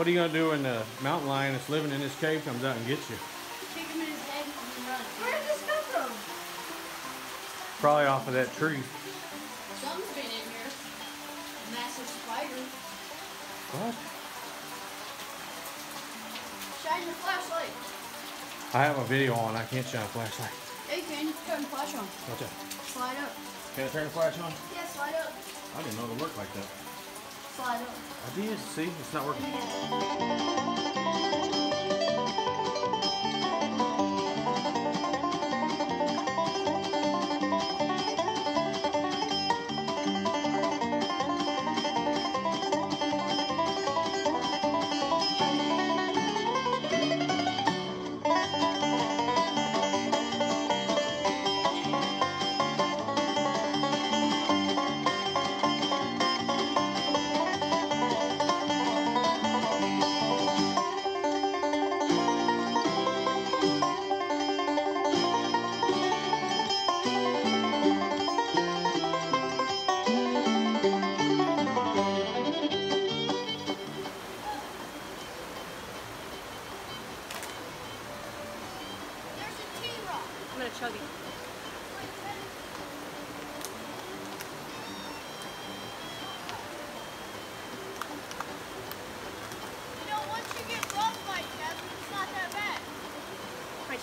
What are you gonna do when the mountain lion that's living in this cave comes out and gets you? Kick him in his head and run. Where did this come from? Probably off of that tree. Something's been in here. A massive spider. What? Shine your flashlight. I have a video on. I can't shine a flashlight. Hey, can you turn the flash on? Watch out. Slide up. Can I turn the flash on? Yeah, slide up. I didn't know it worked like that. I did. See, it's not working.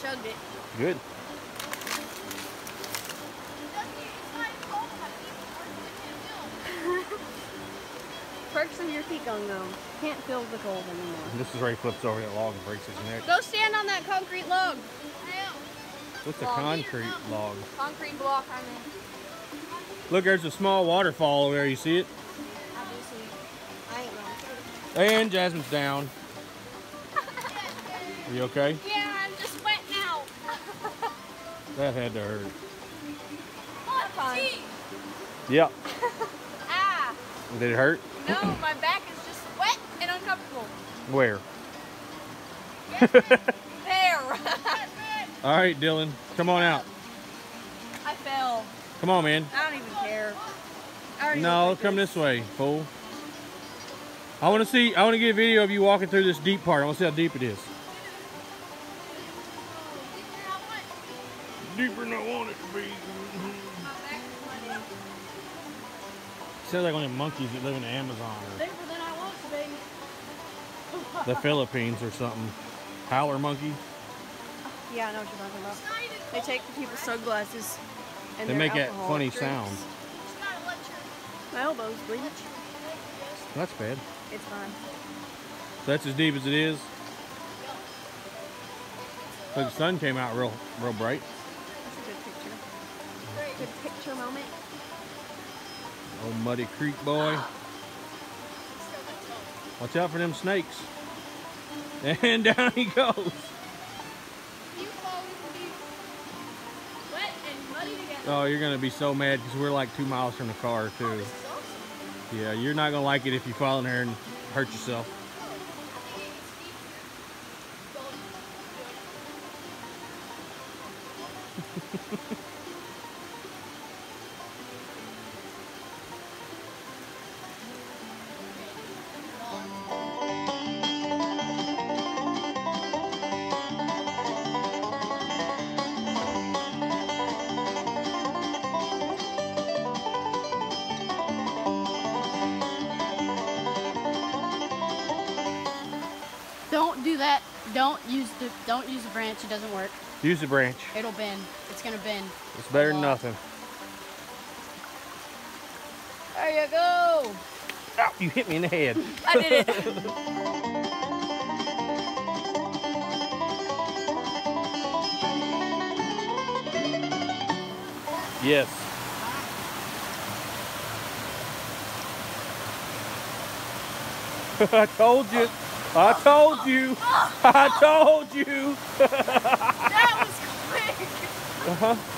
Can't feel it. Perks of your feet gone though. Can't feel the cold anymore. This is where he flips over that log and breaks his neck. Go stand on that concrete log. Now, What's a concrete log? Concrete block, I mean. Look, there's a small waterfall over there. You see it? Obviously. I ain't going And Jasmine's down. Are you okay? Yeah, I'm just wet now. That had to hurt. I'm. Yep. Ah, Did it hurt? no, my back is just wet and uncomfortable. Where? There. All right, Dylan. Come on out. I fell. Come on, man. I don't even care. No, come this. this way, fool. I want to see. I want to get a video of you walking through this deep part. I want to see how deep it is. Sounds like one of them monkeys that live in the Amazon Deeper than I want to or the Philippines or something. Howler monkey. Yeah, I know what you're talking about. They take the people's sunglasses and They make that funny drinks. sound. it's not a lecture. My elbows bleed. That's bad. It's fine. So that's as deep as it is. Look, the sun came out real, real bright. That's a good picture. Good picture moment. Old Muddy Creek boy. Watch out for them snakes. And down he goes. You fall in deep. Wet and muddy together. Oh, you're gonna be so mad because we're like two miles from the car too. Awesome. Yeah, you're not gonna like it if you fall in there and hurt yourself. Don't Don't use the don't use the branch. It doesn't work. Use the branch. It'll bend. It's gonna bend. It's better than nothing. There you go. Ow, you hit me in the head. I did it. Yes. I told you. I told you. I told you. That was quick. Uh-huh.